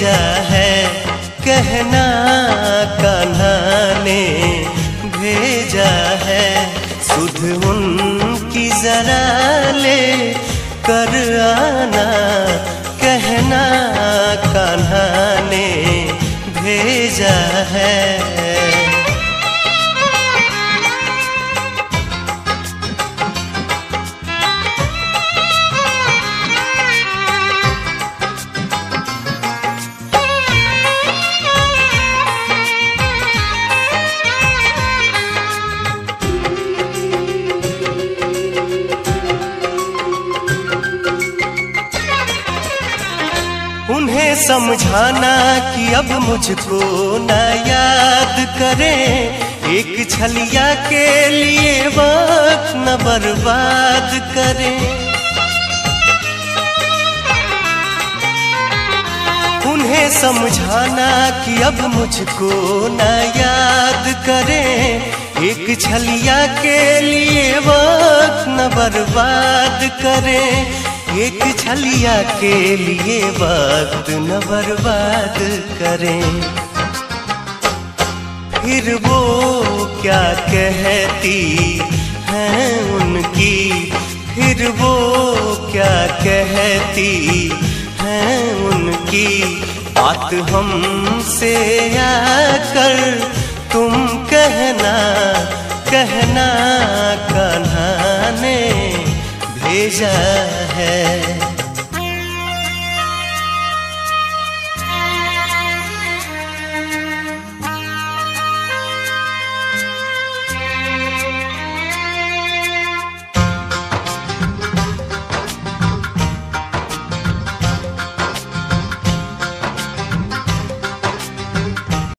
भेजा है, कहना कान्हा ने भेजा है। सुध उनकी जरा ले कर आना, कहना कान्हा ने भेजा है। उन्हें समझाना कि अब मुझको न याद करें। एक छलिया के लिए वक्त न बर्बाद करें। उन्हें समझाना कि अब मुझको न याद करें। एक छलिया के लिए वक्त न बर्बाद करें। एक छलिया के लिए वक्त न बर्बाद करें। फिर वो क्या कहती है उनकी? फिर वो क्या कहती हैं उनकी? बात हमसे आकर तुम कहना कहना कान्हा ने भेजा है